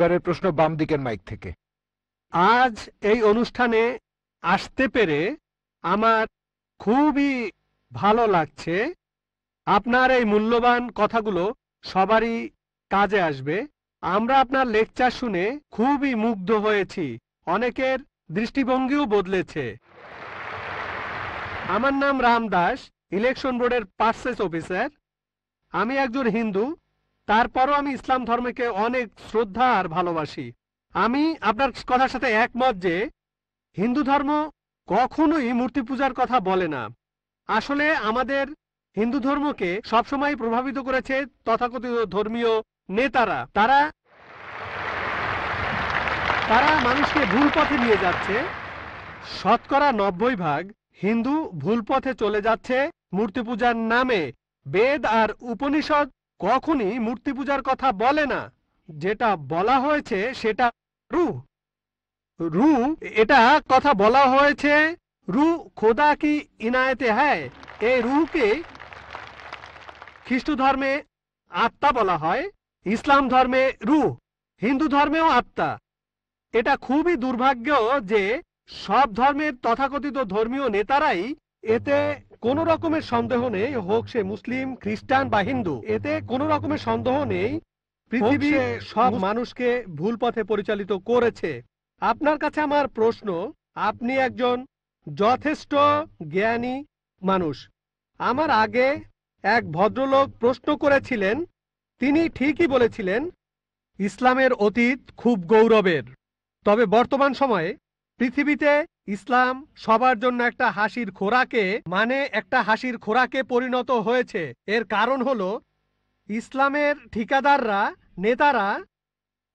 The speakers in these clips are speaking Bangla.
এবারের প্রশ্ন বাম দিকের মাইক থেকে। আজ এই অনুষ্ঠানে আসতে পেরে আমার খুবই ভালো লাগছে। আপনার এই মূল্যবান কথাগুলো সবারই কাজে আসবে। আমরা আপনার লেকচার শুনে খুবই মুগ্ধ হয়েছি। অনেকের দৃষ্টিভঙ্গিও বদলেছে। আমার নাম রাম দাস ইলেকশন বোর্ডের পার্সেস অফিসার আমি একজন হিন্দু তারপরও আমি ইসলাম ধর্মকে অনেক শ্রদ্ধা আর ভালোবাসি। আমি আপনার কথার সাথে একমত যে, হিন্দু ধর্ম কখনোই মূর্তি পূজার কথা বলে না। আসলে আমাদের হিন্দু ধর্মকে সবসময় প্রভাবিত করেছে তথাকথিত ধর্মীয় নেতারা। তারা তারা মানুষকে ভুল পথে নিয়ে যাচ্ছে। শতকরা নব্বই ভাগ হিন্দু ভুল পথে চলে যাচ্ছে মূর্তি পূজার নামে। বেদ আর উপনিষদ কখনই মূর্তি পূজার কথা বলে না। যেটা বলা হয়েছে সেটা রু। রু, এটা কথা বলা হয়েছে, রু খোদা কি ইনায়েতে হ্যায়? এই রুহকে খ্রিস্ট ধর্মে আত্মা বলা হয়, ইসলাম ধর্মে রু, হিন্দু ধর্মেও আত্মা। এটা খুবই দুর্ভাগ্য যে সব ধর্মের তথাকথিত ধর্মীয় নেতারাই এতে কোনো রকমের সন্দেহ নেই হোক সে মুসলিম খ্রিস্টান বা হিন্দু। এতে কোনো রকমের সন্দেহ নেই পৃথিবীর সে সব মানুষকে ভুল পথে পরিচালিত করেছে। আপনার কাছে আমার প্রশ্ন আপনি একজন যথেষ্ট জ্ঞানী মানুষ। আমার আগে এক ভদ্রলোক প্রশ্ন করেছিলেন তিনি ঠিকই বলেছিলেন ইসলামের অতীত খুব গৌরবের। তবে বর্তমান সময়ে পৃথিবীতে ইসলাম সবার জন্য একটা হাসির খোরাকে মানে একটা হাসির খোরাকে পরিণত হয়েছে। এর কারণ হলো, ইসলামের ঠিকাদাররা, নেতারা,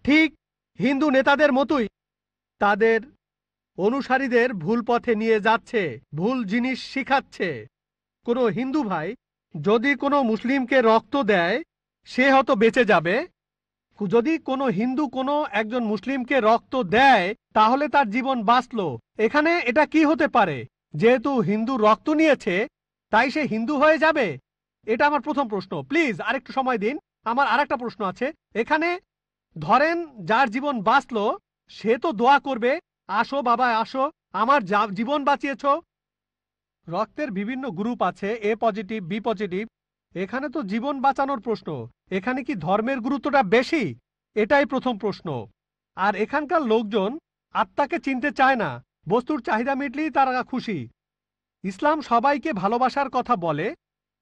ঠিক হিন্দু নেতাদের মতোই তাদের অনুসারীদের ভুল পথে নিয়ে যাচ্ছে, ভুল জিনিস শিখাচ্ছে। কোনো হিন্দু ভাই যদি কোনো মুসলিমকে রক্ত দেয়, সে হয়তো বেঁচে যাবে। যদি কোনো হিন্দু কোনো একজন মুসলিমকে রক্ত দেয়, তাহলে তার জীবন বাঁচল। এখানে এটা কি হতে পারে? যেহেতু হিন্দু রক্ত নিয়েছে, তাই সে হিন্দু হয়ে যাবে? এটা আমার প্রথম প্রশ্ন। প্লিজ, আরেকটু সময় দিন। আমার আরেকটা প্রশ্ন আছে। এখানে ধরেন যার জীবন বাঁচল, সে তো দোয়া করবে, আসো বাবা, আসো, আমার জীবন বাঁচিয়েছ। রক্তের বিভিন্ন গ্রুপ আছে, এ পজিটিভ, বি পজিটিভ। এখানে তো জীবন বাঁচানোর প্রশ্ন। এখানে কি ধর্মের গুরুত্বটা বেশি? এটাই প্রথম প্রশ্ন। আর এখানকার লোকজন আত্মাকে চিনতে চায় না। বস্তুর চাহিদা মিটলেই তারা খুশি। ইসলাম সবাইকে ভালোবাসার কথা বলে,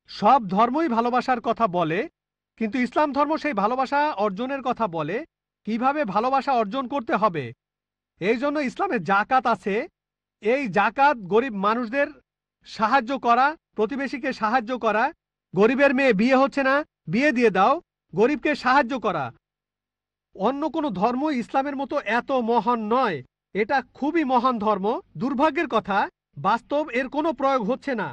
সব ধর্মই ভালোবাসার কথা বলে, কিন্তু ইসলাম ধর্ম সেই ভালোবাসা অর্জনের কথা বলে, কীভাবে ভালোবাসা অর্জন করতে হবে? এই জন্য ইসলামে জাকাত আছে। এই জাকাত গরিব মানুষদের সাহায্য করা, প্রতিবেশীকে সাহায্য করা গরিবের মেয়ে বিয়ে হচ্ছে না, বিয়ে দিয়ে দাও, গরিবকে সাহায্য করা। অন্য কোনো ধর্ম ইসলামের মতো এত মহান নয়। এটা খুবই মহান ধর্ম, দুর্ভাগ্যের কথা, বাস্তব এর কোনো প্রয়োগ হচ্ছে না।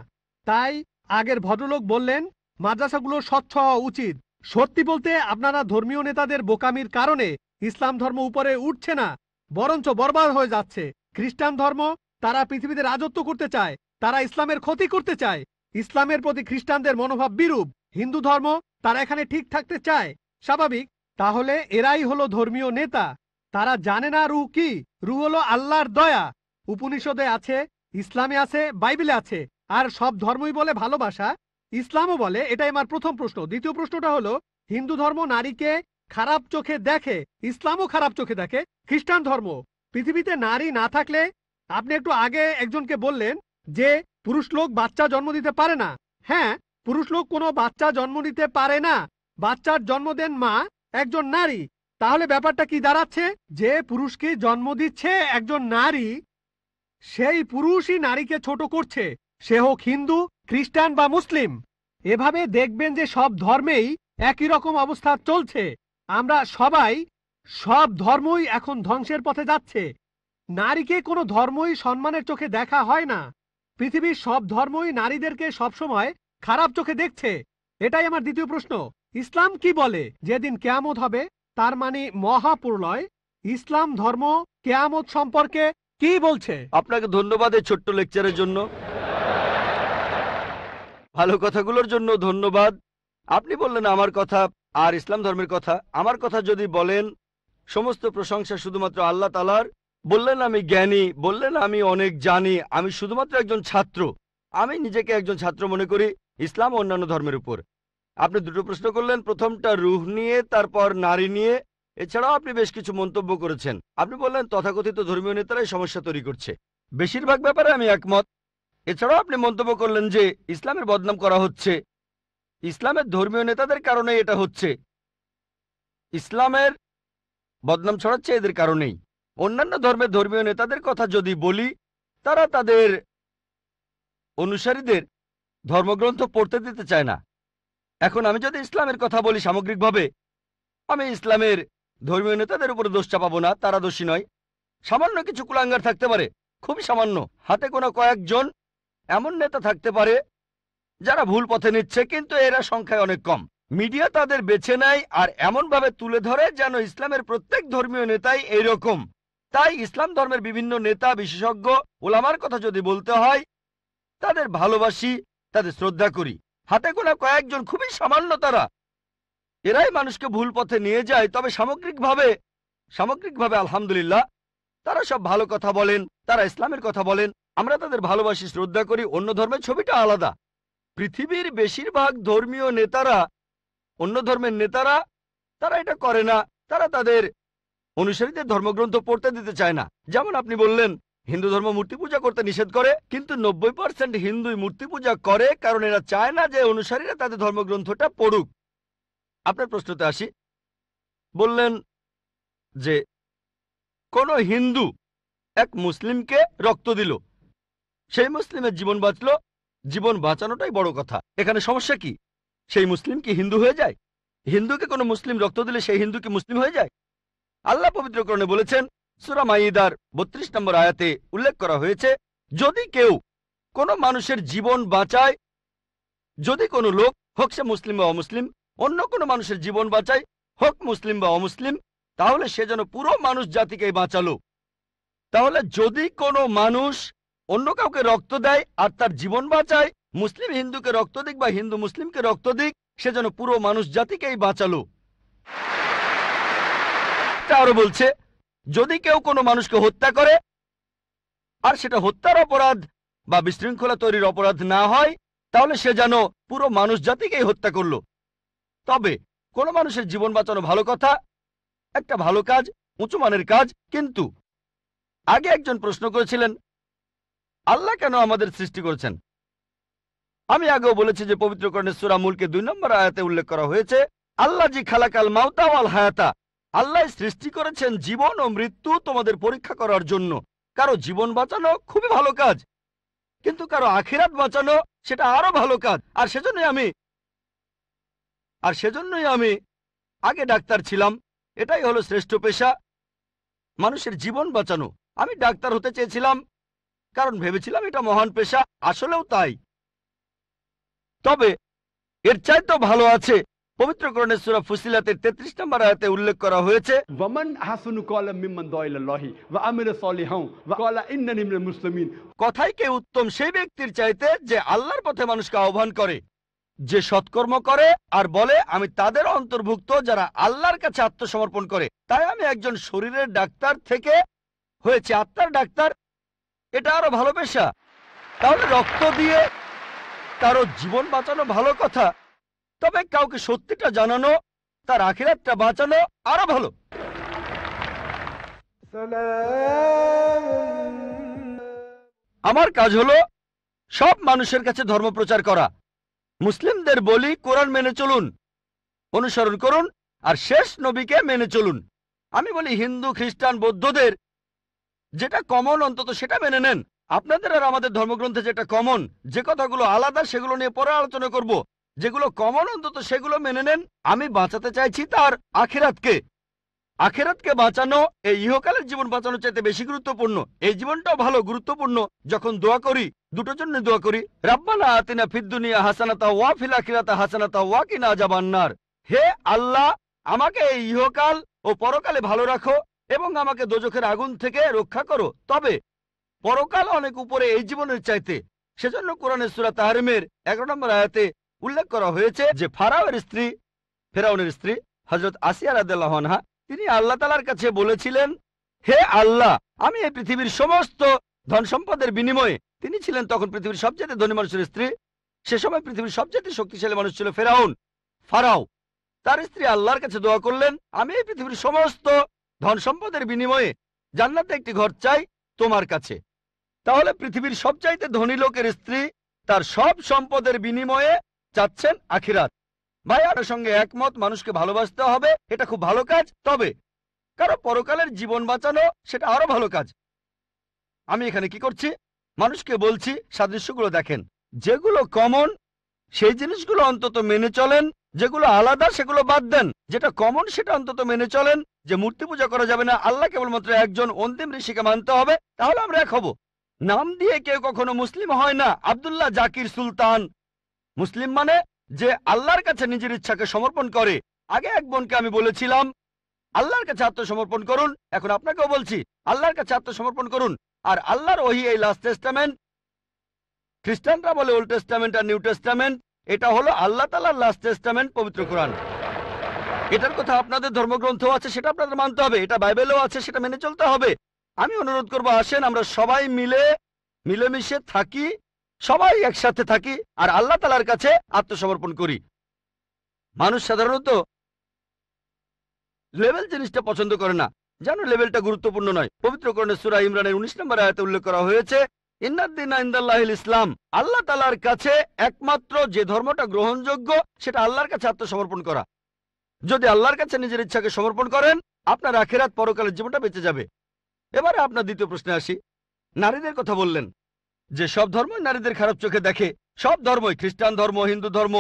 তাই আগের ভদ্রলোক বললেন, মাদ্রাসাগুলো স্বচ্ছ হওয়া উচিত। সত্যি বলতে আপনারা ধর্মীয় নেতাদের বোকামির কারণে ইসলাম ধর্ম উপরে উঠছে না, বরঞ্চ বরবাদ হয়ে যাচ্ছে। খ্রিস্টান ধর্ম, তারা পৃথিবীতে রাজত্ব করতে চায়, তারা ইসলামের ক্ষতি করতে চায়। ইসলামের প্রতি খ্রিস্টানদের মনোভাব বিরূপ, হিন্দু ধর্ম তারা এখানে ঠিক থাকতে চায়। স্বাভাবিক, তাহলে এরাই হলো ধর্মীয় নেতা। তারা জানে না রু কি রু হলো আল্লাহর দয়া। উপনিষদে আছে, ইসলামে আছে, বাইবেলে আছে। আর সব ধর্মই বলে ভালোবাসা। ইসলামও বলে, এটাই আমার প্রথম প্রশ্ন। দ্বিতীয় প্রশ্নটা হলো, হিন্দু ধর্ম নারীকে খারাপ চোখে দেখে, ইসলামও খারাপ চোখে দেখে, খ্রিস্টান ধর্ম। পৃথিবীতে নারী না থাকলে, আপনি একটু আগে একজনকে বললেন যে পুরুষ লোক বাচ্চা জন্ম দিতে পারে না। হ্যাঁ পুরুষ লোক কোনো বাচ্চা জন্ম দিতে পারে না। বাচ্চার জন্ম দেন মা, একজন নারী। তাহলে ব্যাপারটা কি দাঁড়াচ্ছে? যে পুরুষকে জন্ম দিচ্ছে একজন নারী, সেই পুরুষই নারীকে ছোট করছে। সে হোক হিন্দু, খ্রিস্টান বা মুসলিম। এভাবে দেখবেন যে সব ধর্মেই একই রকম অবস্থা চলছে। আমরা সবাই সব ধর্মই এখন ধ্বংসের পথে যাচ্ছে। নারীকে কোনো ধর্মই সম্মানের চোখে দেখা হয় না। পৃথিবীর সব ধর্মই নারীদেরকে সবসময় খারাপ চোখে দেখছে। এটাই আমার দ্বিতীয় প্রশ্ন। ইসলাম কি বলে? যেদিন কেয়ামত হবে, তার মানে মহাপ্রলয়। ইসলাম ধর্ম কেয়ামত সম্পর্কে কি বলছে? আপনাকে ধন্যবাদ এই ছোট্ট লেকচারের জন্য। ভালো কথাগুলোর জন্য ধন্যবাদ। আপনি বললেন আমার কথা আর ইসলাম ধর্মের কথা। আমার কথা যদি বলেন, সমস্ত প্রশংসা শুধুমাত্র আল্লাহ তালার বললেন আমি জ্ঞানী, বললেন আমি অনেক জানি, আমি শুধুমাত্র একজন ছাত্র। আমি নিজেকে একজন ছাত্র মনে করি, ইসলাম অন্যান্য ধর্মের উপর। আপনি দুটো প্রশ্ন করলেন, প্রথমটা রুহ নিয়ে, তারপর নারী নিয়ে। এছাড়াও আপনি বেশ কিছু মন্তব্য করেছেন। আপনি বললেন, তথাকথিত ধর্মীয় নেতারাই সমস্যা তৈরি করছে। বেশিরভাগ ব্যাপারে আমি একমত। এছাড়াও আপনি মন্তব্য করলেন যে, ইসলামের বদনাম করা হচ্ছে। ইসলামের ধর্মীয় নেতাদের কারণে এটা হচ্ছে। ইসলামের বদনাম ছড়াচ্ছে এদের কারণেই। অন্যান্য ধর্মের ধর্মীয় নেতাদের কথা যদি বলি, তারা তাদের অনুসারীদের ধর্মগ্রন্থ পড়তে দিতে চায় না। এখন আমি যদি ইসলামের কথা বলি সামগ্রিকভাবে, আমি ইসলামের ধর্মীয় নেতাদের উপরে দোষ চাপাবো না, তারা দোষী নয়। সামান্য কিছু কুলাঙ্গার থাকতে পারে, খুবই সামান্য। হাতে কোনো কয়েকজন এমন নেতা থাকতে পারে, যারা ভুল পথে নিচ্ছে, কিন্তু এরা সংখ্যায় অনেক কম। মিডিয়া তাদের বেছে নেয় আর এমনভাবে তুলে ধরে যেন ইসলামের প্রত্যেক ধর্মীয় নেতাই এইরকম। তাই ইসলাম ধর্মের বিভিন্ন নেতা, বিশেষজ্ঞ, ওলামার কথা যদি বলতে হয়, তাদের ভালোবাসি, তাদের শ্রদ্ধা করি। হাতে গোনা কয়েকজন খুবই সামান্য তারা। এরাই মানুষকে ভুল পথে নিয়ে যায়, তবে সামগ্রিকভাবে সামগ্রিকভাবে আলহামদুলিল্লাহ, তারা সব ভালো কথা বলেন, তারা ইসলামের কথা বলেন, আমরা তাদের ভালোবাসি, শ্রদ্ধা করি, অন্য ধর্মের ছবিটা আলাদা। পৃথিবীর বেশিরভাগ ধর্মীয় নেতারা, অন্য ধর্মের নেতারা, তারা এটা করে না, তারা তাদের অনুসারীদের ধর্মগ্রন্থ পড়তে দিতে চায় না। যেমন আপনি বললেন, হিন্দু ধর্ম মূর্তি পূজা করতে নিষেধ করে, কিন্তু নব্বই পার্সেন্ট হিন্দুই মূর্তি পূজা করে কারণ এরা চায় না যে অনুসারীরা তাদের ধর্মগ্রন্থটা পড়ুক। আপনার প্রশ্নতে আসি। বললেন যে, কোন হিন্দু এক মুসলিমকে রক্ত দিল, সেই মুসলিমের জীবন বাঁচলো, জীবন বাঁচানোটাই বড় কথা। এখানে সমস্যা কি? সেই মুসলিম কি হিন্দু হয়ে যায়? হিন্দুকে কোনো মুসলিম রক্ত দিলে সেই হিন্দু কি মুসলিম হয়ে যায়? আল্লাহ পবিত্রকরণে বলেছেন, সুরা মাইদার বত্রিশ নম্বর আয়াতে উল্লেখ করা হয়েছে, যদি কেউ কোনো মানুষের জীবন বাঁচায়, যদি কোনো লোক হোক সে মুসলিম বা অমুসলিম, অন্য কোনো মানুষের জীবন বাঁচায়, হোক মুসলিম বা অমুসলিম, তাহলে সে যেন পুরো মানুষ জাতিকে বাঁচালো। তাহলে যদি কোনো মানুষ অন্য কাউকে রক্ত দেয় আর তার জীবন বাঁচায়, মুসলিম হিন্দুকে রক্ত দিক বা হিন্দু মুসলিমকে রক্ত দিক, সে যেন পুরো মানুষ জাতিকেই বাঁচালো। তা আরও বলছে, যদি কেউ কোনো মানুষকে হত্যা করে আর সেটা হত্যার অপরাধ বা বিশৃঙ্খলা তৈরির অপরাধ না হয়, তাহলে সে যেন পুরো মানুষ জাতিকেই হত্যা করল। তবে কোনো মানুষের জীবন বাঁচানো ভালো কথা, একটা ভালো কাজ, উঁচু মানের কাজ, কিন্তু আগে একজন প্রশ্ন করেছিলেন, আল্লাহ কেন আমাদের সৃষ্টি করেছেন? আমি আগেও বলেছি যে পবিত্রকরণের সুরা মুলকে দুই নম্বর আয়াতে উল্লেখ করা হয়েছে, আল্লাহ জি খালাকাল মাউতাওয়াল হায়াতা। আল্লাহ সৃষ্টি করেছেন জীবন ও মৃত্যু তোমাদের পরীক্ষা করার জন্য। কারও জীবন বাঁচানো খুবই ভালো কাজ, কিন্তু কারও আখিরাত বাঁচানো সেটা আরও ভালো কাজ। আর সেজন্যই আমি, আর সেজন্যই আমি আগে ডাক্তার ছিলাম। এটাই হলো শ্রেষ্ঠ পেশা, মানুষের জীবন বাঁচানো। আমি ডাক্তার হতে চেয়েছিলাম, কারণ ভেবেছিলাম এটা মহান পেশা, আসলেও তাই। তবে এর চাইতেও ভালো আছে পবিত্র গ্রন্থের সুরা ফুসিলাতের তেত্রিশ নম্বর আয়াতে উল্লেখ করা হয়েছে কথাই কে উত্তম সেই ব্যক্তির চাইতে যে আল্লাহর পথে মানুষকে আহ্বান করে যে সৎকর্ম করে আর বলে আমি তাদের অন্তর্ভুক্ত যারা আল্লাহর কাছে আত্মসমর্পণ করে। তাই আমি একজন শরীরের ডাক্তার থেকে হয়েছে আত্মার ডাক্তার। এটা আরও ভালো পেশা। তাহলে রক্ত দিয়ে তারও জীবন বাঁচানো ভালো কথা। তবে কাউকে সত্যিটা জানানো, তার আখিরাতটা বাঁচানো আরও ভালো। আমার কাজ হলো সব মানুষের কাছে ধর্ম প্রচার করা। মুসলিমদের বলি কোরআন মেনে চলুন, অনুসরণ করুন, আর শেষ নবীকে মেনে চলুন। আমি বলি হিন্দু, খ্রিস্টান, বৌদ্ধদের যেটা কমন অন্তত সেটা মেনে নেন। আপনাদের আর আমাদের ধর্মগ্রন্থে যেটা কমন যে কথাগুলো আলাদা সেগুলো নিয়ে পরে আলোচনা করব। যেগুলো কমন অন্তত সেগুলো মেনে নেন। আমি বাঁচাতে চাইছি তার আখেরাতকে। আখেরাতকে বাঁচানো, এই ইহকালের জীবন বাঁচানো চাইতে বেশি গুরুত্বপূর্ণ। এই জীবনটাও ভালো, গুরুত্বপূর্ণ। যখন দোয়া করি, দুটোর জন্য দোয়া করি, রাব্বানা আতিনা ফিদ্দুনিয়া হাসানাতা ওয়া ফিল আখিরাতা হাসানাতা ওয়া কিনা আযাবান্নার হে আল্লাহ, আমাকে এই ইহকাল ও পরকালে ভালো রাখো এবং আমাকে দোজখের আগুন থেকে রক্ষা করো। তবে পরকাল অনেক উপরে এই জীবনের চাইতে। সেজন্য কোরআনের সূরা তাহরিমের এগারো নম্বর আয়াতে উল্লেখ করা হয়েছে যে ফারাওয়ের স্ত্রী, ফেরাউনের স্ত্রী হজরত আসিয়া আনহা, তিনি আল্লাহ তালার কাছে বলেছিলেন, হে আল্লাহ, আমি এই পৃথিবীর সমস্ত ধন সম্পদের বিনিময়ে তিনি ছিলেন তখন পৃথিবীর সবচেয়ে ধনী মানুষের স্ত্রী। সে সময় পৃথিবীর সবচেয়ে শক্তিশালী মানুষ ছিল ফেরাউন, ফারাও। তার স্ত্রী আল্লাহর কাছে দোয়া করলেন, আমি এই পৃথিবীর সমস্ত ধন সম্পদের বিনিময়ে জান্নাতে একটি ঘর চাই তোমার কাছে। তাহলে পৃথিবীর সবচাইতে ধনী লোকের স্ত্রী তার সব সম্পদের বিনিময়ে চাচ্ছেন আখিরাত। ভাই আপনার সঙ্গে একমত, মানুষকে ভালোবাসতে হবে, এটা খুব ভালো কাজ। তবে কারও পরকালের জীবন বাঁচানো, সেটা আরও ভালো কাজ। আমি এখানে কি করছি? মানুষকে বলছি, সাদৃশ্যগুলো দেখেন। যেগুলো কমন সেই জিনিসগুলো অন্তত মেনে চলেন। যেগুলো আলাদা, সেগুলো বাদ দেন। যেটা কমন সেটা অন্তত মেনে চলেন। যে মূর্তি পূজা করা যাবে না, আল্লাহ কেবলমাত্র একজন অন্তিম ঋষিকে মানতে হবে, তাহলে আমরা এক হব। নাম দিয়ে কেউ কখনো মুসলিম হয় না। আবদুল্লাহ জাকির সুলতান মুসলিম মানে যে আল্লাহর কাছে নিজের ইচ্ছাকে সমর্পণ করে। আগে এক বোনকে আমি বলেছিলাম, আল্লাহর কাছে আত্মসমর্পণ করুন, এখন আপনাকেও বলছি, আল্লাহর কাছে আত্মসমর্পণ করুন। আর আল্লাহর ওহি এই লাস্ট টেস্টামেন্ট খ্রিস্টানরা বলে ওল্ড টেস্টামেন্ট আর নিউ টেস্টামেন্ট এটা হলো আল্লাহ তালার লাস্ট টেস্টামেন্ট পবিত্র কোরআন। এটার কথা আপনাদের ধর্মগ্রন্থ আছে, সেটা আপনাদের মানতে হবে, এটা বাইবেলও আছে, সেটা মেনে চলতে হবে। আমি অনুরোধ করব, আসেন আমরা সবাই মিলে, মিলেমিশে থাকি সবাই একসাথে থাকি আর আল্লাহ তালার কাছে আত্মসমর্পণ করি। মানুষ সাধারণত লেভেল জিনিসটা পছন্দ করে না। জানো লেভেলটা গুরুত্বপূর্ণ নয়। পবিত্র করণে সুরা ইমরানের উনিশ নম্বর আয়াতে উল্লেখ করা হয়েছে ইন্নাদ্দিন ইন্দাল্লাহিল ইসলাম। আল্লাহ তালার কাছে একমাত্র যে ধর্মটা গ্রহণযোগ্য, সেটা আল্লাহর কাছে আত্মসমর্পণ করা। যদি আল্লাহর কাছে নিজের ইচ্ছাকে সমর্পণ করেন, আপনার আখেরাত পরকালের জীবনটা বেঁচে যাবে। এবারে আপনার দ্বিতীয় প্রশ্নে আসি। নারীদের কথা বললেন। যে সব ধর্ম নারীদের খারাপ চোখে দেখে, সব ধর্মই খ্রিস্টান ধর্ম, হিন্দু ধর্ম।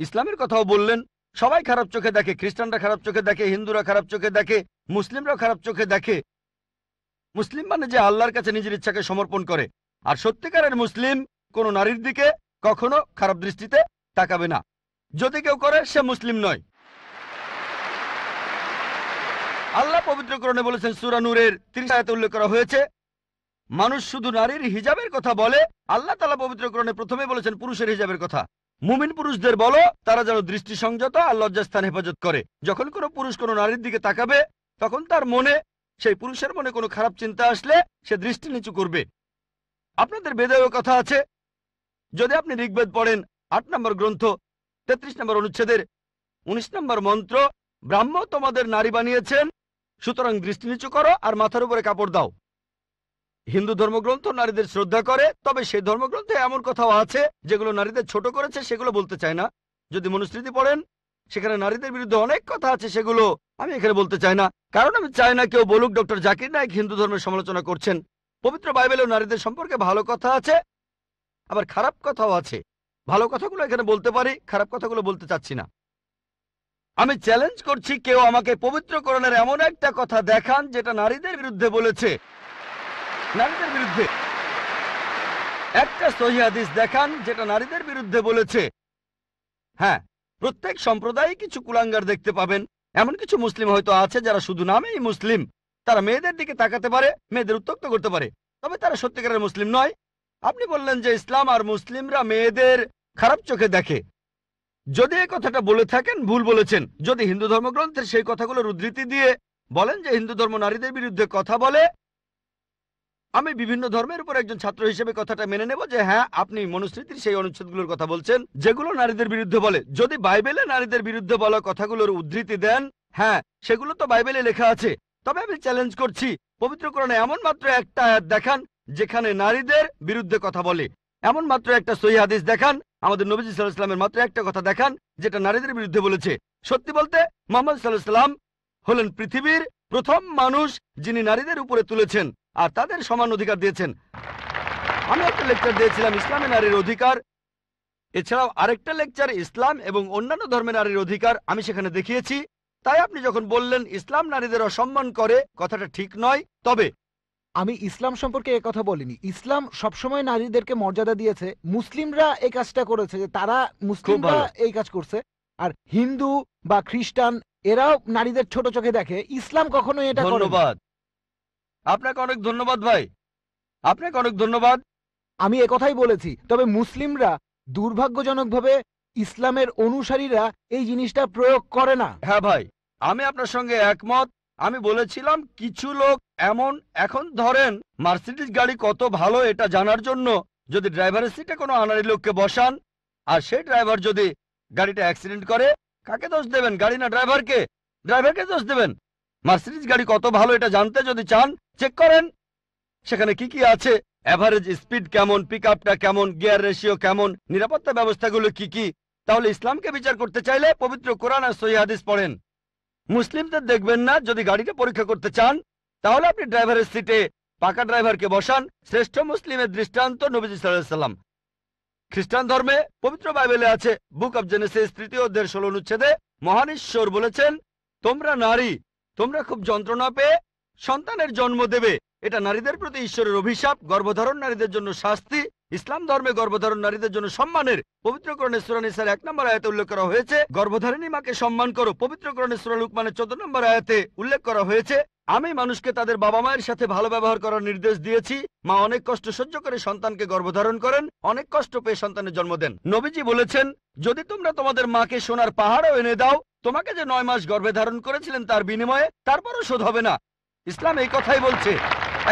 ইসলামের কথাও বললেন, সবাই খারাপ চোখে দেখে, খ্রিস্টানরা খারাপ চোখে দেখে, হিন্দুরা খারাপ চোখে দেখে, মুসলিমরাও খারাপ চোখে দেখে। মুসলিম মানে যে আল্লাহর কাছে নিজের ইচ্ছাকে সমর্পণ করে, আর সত্যিকারের মুসলিম কোনো নারীর দিকে কখনো খারাপ দৃষ্টিতে তাকাবে না। যদি কেউ করে, সে মুসলিম নয়। আল্লাহ পবিত্রকরণে বলেছেন, সুরা নূরের তিরিশ আয়াতে উল্লেখ করা হয়েছে মানুষ শুধু নারীর হিজাবের কথা বলে, আল্লাহ তালা পবিত্রকরণে প্রথমে বলেছেন পুরুষের হিজাবের কথা। মুমিন পুরুষদের বলো, তারা যেন দৃষ্টি সংযত আর লজ্জাস্থান হেফাজত করে। যখন কোনো পুরুষ কোনো নারীর দিকে তাকাবে, তখন তার মনে, সেই পুরুষের মনে কোনো খারাপ চিন্তা আসলে সে দৃষ্টি নিচু করবে। আপনাদের বেদেও কথা আছে। যদি আপনি ঋগ্বেদ পড়েন, আট নম্বর গ্রন্থ, তেত্রিশ নম্বর অনুচ্ছেদের, উনিশ নম্বর মন্ত্র, ব্রাহ্ম তোমাদের নারী বানিয়েছেন, সুতরাং দৃষ্টি নিচু করো আর মাথার উপরে কাপড় দাও। হিন্দু ধর্মগ্রন্থ নারীদের শ্রদ্ধা করে, তবে সেই ধর্মগ্রন্থে এমন কথাও আছে, যেগুলো নারীদের ছোট করেছে, সেগুলো বলতে চায় না। যদি মনুস্মৃতি পড়েন, সেখানে নারীদের বিরুদ্ধে অনেক কথা আছে, সেগুলো আমি এখানে বলতে চাই না। কারণ আমি চাই না কেউ বলুক, ডক্টর জাকির নায়ক হিন্দু ধর্মের সমালোচনা করছেন। পবিত্র বাইবেলেও নারীদের সম্পর্কে ভালো কথা আছে, আবার খারাপ কথাও আছে। ভালো কথাগুলো এখানে বলতে পারি, খারাপ কথাগুলো বলতে চাচ্ছি না। আমি চ্যালেঞ্জ করছি, কেউ আমাকে পবিত্র পবিত্রকরণের এমন একটা কথা দেখান, যেটা নারীদের বিরুদ্ধে বলেছে। নারীদের বিরুদ্ধে। একটা সহি হাদিস দেখান যেটা নারীদের বিরুদ্ধে বলেছে। হ্যাঁ প্রত্যেক সম্প্রদায়ে কিছু কুলাঙ্গার দেখতে পাবেন। এমন কিছু মুসলিম হয়তো আছে যারা শুধু নামেই মুসলিম। তারা মেয়েদের দিকে তাকাতে পারে, মেয়েদের উত্তক্ত করতে পারে। তবে তারা সত্যিকারের মুসলিম নয়। আপনি বললেন যে ইসলাম আর মুসলিমরা মেয়েদের খারাপ চোখে দেখে। যদি এই কথাটা বলে থাকেন, ভুল বলেছেন। যদি হিন্দু ধর্মগ্রন্থের সেই কথাগুলোর উদ্ধৃতি দিয়ে বলেন যে হিন্দু ধর্ম নারীদের বিরুদ্ধে কথা বলে আমি বিভিন্ন ধর্মের উপর একজন ছাত্র হিসেবে কথাটা মেনে নেব যে হ্যাঁ আপনি মনুস্মৃতির সেই অনুচ্ছেদগুলোর কথা বলছেন, যেগুলো নারীদের বিরুদ্ধে বলে। যদি বাইবেলে নারীদের বিরুদ্ধে বলা কথাগুলোর উদ্ধৃতি দেন হ্যাঁ সেগুলো তো বাইবেলে লেখা আছে। তবে আমি চ্যালেঞ্জ করছি পবিত্রকরণে এমন মাত্র একটা আয়াত দেখান, যেখানে নারীদের বিরুদ্ধে কথা বলে। এমন মাত্র একটা সহি হাদিস দেখান, আমাদের নবীজি সাল্লাহ মাত্র একটা কথা দেখান, যেটা নারীদের বিরুদ্ধে বলেছে। সত্যি বলতে, মোহাম্মদ সাল্লাহ সাল্লাম হলেন পৃথিবীর প্রথম মানুষ যিনি নারীদের উপরে তুলেছেন। আর তাদের সমান অধিকার দিয়েছেন। আমি একটা লেকচার দিয়েছিলাম ইসলামী নারীর অধিকার। এছাড়াও আরেকটা লেকচার ইসলাম এবং অন্যান্য ধর্মের নারীর অধিকার আমি সেখানে দেখিয়েছি। তাই আপনি যখন বললেন ইসলাম নারীদের অসম্মান করে কথাটা ঠিক নয় তবে আমি ইসলাম সম্পর্কে কথা বলিনি। ইসলাম সবসময় নারীদেরকে মর্যাদা দিয়েছে। মুসলিমরা এই কাজটা করেছে যে তারা মুসলিমরা এই কাজ করছে। আর হিন্দু বা খ্রিস্টান এরাও নারীদের ছোট চোখে দেখে। ইসলাম কখনো এটা ধন্যবাদ। আপনাকে অনেক ধন্যবাদ ভাই। আপনাকে অনেক ধন্যবাদ। আমি একথাই বলেছি তবে মুসলিমরা দুর্ভাগ্যজনকভাবে ইসলামের অনুসারীরা এই জিনিসটা প্রয়োগ করে না। হ্যাঁ ভাই আমি আপনার সঙ্গে একমত। আমি বলেছিলাম কিছু লোক এমন এখন ধরেন মার্সিডিজ গাড়ি কত ভালো এটা জানার জন্য যদি ড্রাইভারের সিটে কোনো আনারি লোককে বসান আর সেই ড্রাইভার যদি গাড়িটা অ্যাক্সিডেন্ট করে কাকে দোষ দেবেন? গাড়ি না ড্রাইভারকে? ড্রাইভারকে দোষ দেবেন? মার্সিডিজ গাড়ি কত ভালো এটা জানতে যদি চান চেক করেন। সেখানে কি কি আছে? অ্যাভারেজ স্পিড কেমন? পিক কেমন? গিয়ার রেশিও কেমন? নিরাপত্তা ব্যবস্থাগুলো কি কি? তাহলে ইসলামকে বিচার করতে চাইলে পবিত্র কোরআন আর সহি হাদিস পড়েন। মুসলিমদের দেখবেন না, যদি গাড়িটা পরীক্ষা করতে চান, তাহলে আপনি ড্রাইভারের সিটে পাকা ড্রাইভারকে বসান। শ্রেষ্ঠ মুসলিমের দৃষ্টান্ত নবীজি সাল্লাম। খ্রিস্টান ধর্মে পবিত্র বাইবেলে আছে বুক অব জেনেসিস তৃতীয় অধ্যায়ের ষোলো অনুচ্ছেদে মহান ঈশ্বর বলেছেন, তোমরা নারী, তোমরা খুব যন্ত্রণা পেয়ে সন্তানের জন্ম দেবে। এটা নারীদের প্রতি ঈশ্বরের অভিশাপ, গর্ভধারণ নারীদের জন্য শাস্তি, ইসলাম ধর্মে গর্ভধারণ নারীদের জন্য সম্মানের পবিত্রকরণে সুরানিসার এক নম্বর আয়াতে উল্লেখ করা হয়েছে। গর্ভধারিণী মাকে সম্মান করো। পবিত্রকরণে লুকমানের চোদ্দ নম্বর আয়াতে উল্লেখ করা হয়েছে, আমি মানুষকে তাদের বাবা মায়ের সাথে ভালো ব্যবহার করার নির্দেশ দিয়েছি। মা অনেক কষ্ট সহ্য করে সন্তানকে গর্ভধারণ করেন, অনেক কষ্ট পেয়ে সন্তানের জন্ম দেন। নবীজি বলেছেন, যদি তোমরা তোমাদের মাকে সোনার পাহাড়ও এনে দাও, তোমাকে যে নয় মাস গর্ভে ধারণ করেছিলেন তার বিনিময়ে তারপরও শোধ হবে না। ইসলাম এই কথাই বলছে।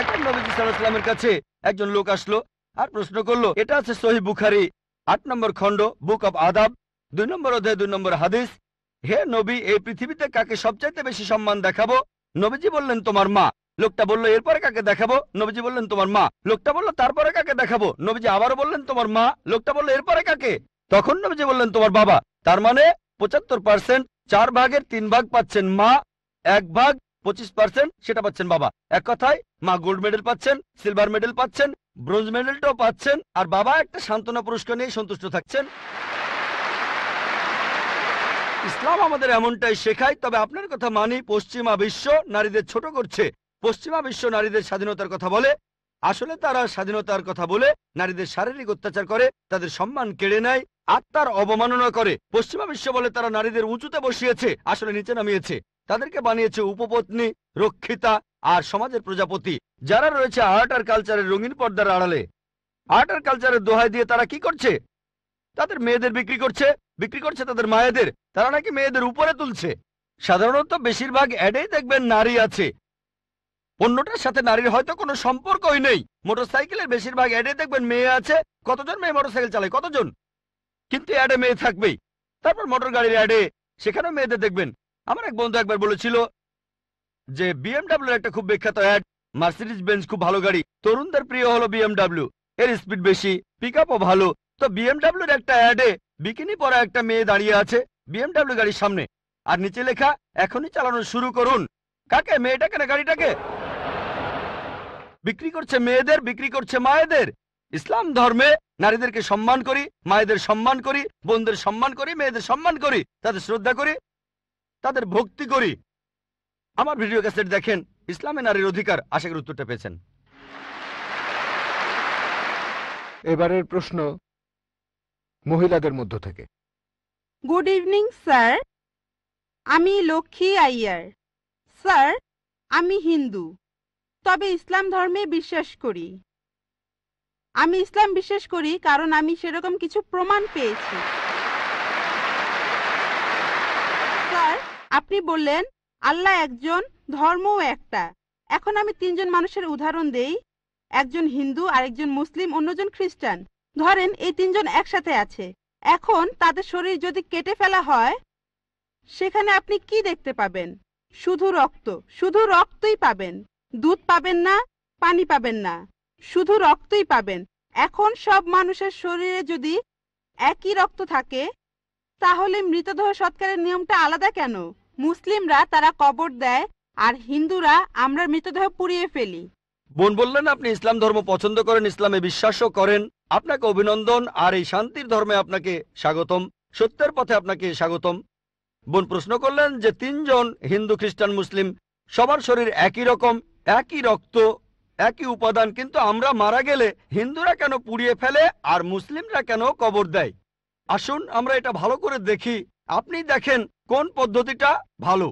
এখন নবীজি সাল্লাহামের কাছে একজন লোক আসলো আর প্রশ্ন করল, এটা আছে সহি বুখারি, আট নম্বর খণ্ড, বুক অব আদাব, দুই নম্বর অধ্যায়, দুই নম্বর হাদিস। হে নবী, এই পৃথিবীতে কাকে সবচাইতে বেশি সম্মান দেখাবো? নবীজি বললেন, তোমার মা। লোকটা বলল, এরপরে কাকে দেখাবো? নবীজি বললেন, তোমার মা। লোকটা বলল, তারপরে কাকে দেখাবো? নবীজি আবারও বললেন, তোমার মা। লোকটা বলল, এরপরে কাকে? তখন নবীজি বললেন, তোমার বাবা। তার মানে পঁচাত্তর পার্সেন্ট চার ভাগের তিন ভাগ পাচ্ছেন মা, এক ভাগ পঁচিশ পার্সেন্ট সেটা পাচ্ছেন বাবা। এক কথায়, মা গোল্ড মেডেল পাচ্ছেন সিলভার মেডেল পাচ্ছেন ব্রোঞ্জ মেডেলটাও পাচ্ছেন, আর বাবা একটা সান্ত্বনা পুরস্কার নিয়ে সন্তুষ্ট থাকছেন। ইসলাম আমাদের এমনটাই শেখায়, তবে আপনার কথা মানি, পশ্চিমা বিশ্ব নারীদের ছোট করছে। পশ্চিমা বিশ্ব নারীদের স্বাধীনতার কথা বলে, আসলে তারা স্বাধীনতার কথা বলে, নারীদের শারীরিক অত্যাচার করে, তাদের সম্মান কেড়ে নেয়, আত্মার অবমাননা করে। পশ্চিমা বিশ্ব বলে তারা নারীদের উঁচুতে বসিয়েছে, আসলে নিচে নামিয়েছে। তাদেরকে বানিয়েছে উপপত্নী, রক্ষিতা আর সমাজের প্রজাপতি, যারা রয়েছে আর্ট আর কালচারের রঙিন পর্দার আড়ালে। আর্ট আর কালচারের দোহাই দিয়ে তারা কি করছে? তাদের মেয়েদের বিক্রি করছে বিক্রি করছে তাদের মায়েদের, তারা নাকি মেয়েদের উপরে তুলছে। সাধারণত বেশিরভাগ অ্যাডেই দেখবেন নারী আছে। অন্যটার সাথে নারীর হয়তো কোনো সম্পর্কই নেই। মোটরসাইকেলের বেশিরভাগ অ্যাডে দেখবেন মেয়ে আছে, কতজন মেয়ে মোটরসাইকেল চালায়? কতজন? কিন্তু অ্যাডে মেয়ে থাকবেই। তারপর মোটর গাড়ির অ্যাডে সেখানেও মেয়েদের দেখবেন। আমার এক বন্ধু একবার বলেছিল যে বিএমডাব্লিউর একটা খুব বিখ্যাত অ্যাড মার্সিডিজ বেঞ্চ খুব ভালো গাড়ি, তরুণদের প্রিয় হলো বিএমডাব্লিউ এর স্পিড বেশি পিক আপও ভালো। তো বিএমডাব্লিউর একটা অ্যাডে বিকিনি পরা একটা মেয়ে দাঁড়িয়ে আছে বিএমডাব্লিউ গাড়ির সামনে। আর নিচে লেখা, এখনই চালানো শুরু করুন। কাকে? মেয়েটাকে না গাড়িটাকে? বিক্রি করছে মেয়েদের, বিক্রি করছে মায়েদের। ইসলাম ধর্মে নারীদেরকে সম্মান করি, মায়েদের সম্মান করি, বোনদের সম্মান করি, মেয়েদের সম্মান করি, তাদের শ্রদ্ধা করি তাদের ভক্তি করি। আমার ভিডিও ক্যাসেট দেখেন ইসলামে নারীর অধিকার আশা করি উত্তরটা পেয়েছেন। এবারের প্রশ্ন মহিলাদের মধ্য থেকে। গুড ইভিনিং স্যার আমি লক্ষ্মী আইয়ার। স্যার আমি হিন্দু। তবে ইসলাম ধর্মে বিশ্বাস করি। আমি ইসলাম বিশ্বাস করি কারণ আমি সেরকম কিছু প্রমাণ পেয়েছি স্যার আপনি বললেন, আল্লাহ একজন, ধর্মও একটা। এখন আমি তিনজন মানুষের উদাহরণ দেই। একজন হিন্দু, আরেকজন মুসলিম, অন্যজন খ্রিস্টান। ধরেন, এই তিনজন একসাথে আছে। এখন তাদের শরীর যদি কেটে ফেলা হয়, সেখানে আপনি কি দেখতে পাবেন? শুধু রক্ত। শুধু রক্তই পাবেন। দুধ পাবেন না, পানি পাবেন না। শুধু রক্তই পাবেন। এখন সব মানুষের শরীরে যদি একই রক্ত থাকে, তাহলে মৃতদেহ সৎকারের নিয়মটা আলাদা কেন? মুসলিমরা তারা কবর দেয় আর হিন্দুরা আমরা মৃতদেহ পুড়িয়ে ফেলি। বোন বললেন, আপনি ইসলাম ধর্ম পছন্দ করেন, ইসলামে বিশ্বাসও করেন। আপনাকে অভিনন্দন, আর এই শান্তির ধর্মে আপনাকে স্বাগতম, সত্যের পথে আপনাকে স্বাগতম। বোন প্রশ্ন করলেন যে, তিনজন হিন্দু, খ্রিস্টান, মুসলিম, সবার শরীর একই রকম, একই রক্ত, একই উপাদান, কিন্তু আমরা মারা গেলে হিন্দুরা কেন পুড়িয়ে ফেলে আর মুসলিমরা কেন কবর দেয়? আসুন, আমরা এটা ভালো করে দেখি। আপনি দেখেন কোন পদ্ধতিটা ভালো?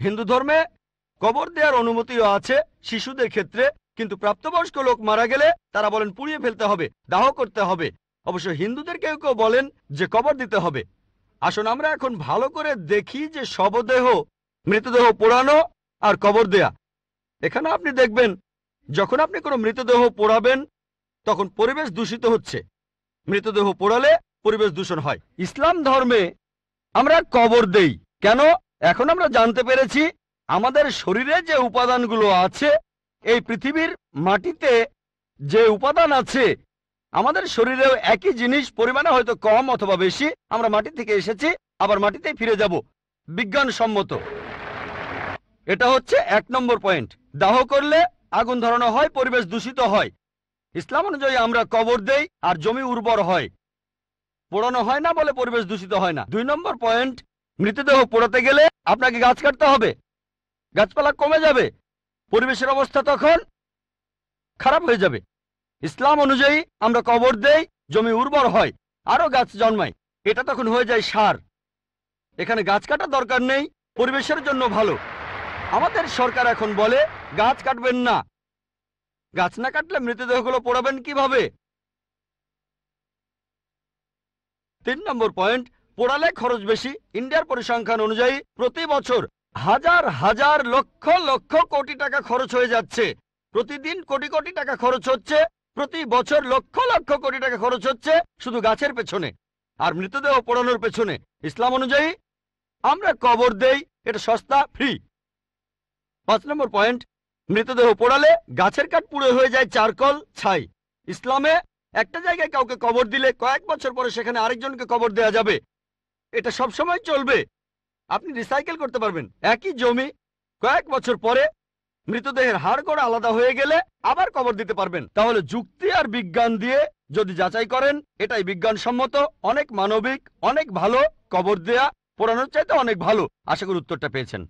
হিন্দু ধর্মে কবর দেওয়ার অনুমতিও আছে শিশুদের ক্ষেত্রে, কিন্তু প্রাপ্তবয়স্ক লোক মারা গেলে তারা বলেন পুড়িয়ে ফেলতে হবে, দাহ করতে হবে। অবশ্য হিন্দুদের কেউ কেউ বলেন যে কবর দিতে হবে। আসুন আমরা এখন ভালো করে দেখি যে শবদেহ, মৃতদেহ পোড়ানো আর কবর দেয়া। এখানে আপনি দেখবেন, যখন আপনি কোনো মৃতদেহ পোড়াবেন, তখন পরিবেশ দূষিত হচ্ছে। মৃতদেহ পোড়ালে পরিবেশ দূষণ হয়। ইসলাম ধর্মে আমরা কবর দেই। কেন? এখন আমরা জানতে পেরেছি আমাদের শরীরে যে উপাদানগুলো আছে, এই পৃথিবীর মাটিতে যে উপাদান আছে, আমাদের শরীরেও একই জিনিস পরিমাণে হয়তো কম অথবা বেশি, আমরা মাটি থেকে এসেছি, আবার মাটিতেই ফিরে যাব। বিজ্ঞানসম্মত। এটা হচ্ছে এক নম্বর পয়েন্ট। দাহ করলে আগুন ধরানো হয়, পরিবেশ দূষিত হয়। ইসলাম অনুযায়ী আমরা কবর দেই আর জমি উর্বর হয়। পোড়ানো হয় না বলে পরিবেশ দূষিত হয় না। দুই নম্বর পয়েন্ট মৃতদেহ পোড়াতে গেলে আপনাকে গাছ কাটতে হবে। গাছপালা কমে যাবে, পরিবেশের অবস্থা তখন খারাপ হয়ে যাবে। ইসলাম অনুযায়ী আমরা কবর দেই, জমি উর্বর হয় আরও গাছ জন্মায়, এটা তখন হয়ে যায় সার। এখানে গাছ কাটার দরকার নেই, পরিবেশের জন্য ভালো। আমাদের সরকার এখন বলে, গাছ কাটবেন না। গাছ না কাটলে মৃতদেহগুলো পোড়াবেন কীভাবে? তিন নম্বর পয়েন্ট, পোড়ালে খরচ বেশি। ইন্ডিয়ার পরিসংখ্যান অনুযায়ী প্রতি বছর হাজার হাজার লক্ষ লক্ষ কোটি টাকা খরচ হয়ে যাচ্ছে। প্রতিদিন কোটি কোটি টাকা খরচ হচ্ছে, প্রতি বছর লক্ষ লক্ষ কোটি টাকা খরচ হচ্ছে শুধু গাছের পেছনে আর মৃতদেহ পোড়ানোর পেছনে। ইসলাম অনুযায়ী আমরা কবর দেই, এটা সস্তা ফ্রি পাঁচ নম্বর পয়েন্ট, মৃতদেহ পোড়ালে গাছের কাঠ পুড়ে হয়ে যায় চারকল ছাই। ইসলামে একটা জায়গায় কাউকে কবর দিলে কয়েক বছর পরে সেখানে আরেকজনকে কবর দেয়া যাবে। এটা সব সময় চলবে। আপনি রিসাইকেল করতে পারবেন। একই জমি, কয়েক বছর পরে মৃতদেহের হাড় করে আলাদা হয়ে গেলে আবার কবর দিতে পারবেন। তাহলে যুক্তি আর বিজ্ঞান দিয়ে যদি যাচাই করেন, এটাই বিজ্ঞানসম্মত। অনেক মানবিক, অনেক ভালো কবর দেয়া, পোড়ানোর চাইতে অনেক ভালো। আশা করি উত্তরটা পেয়েছেন।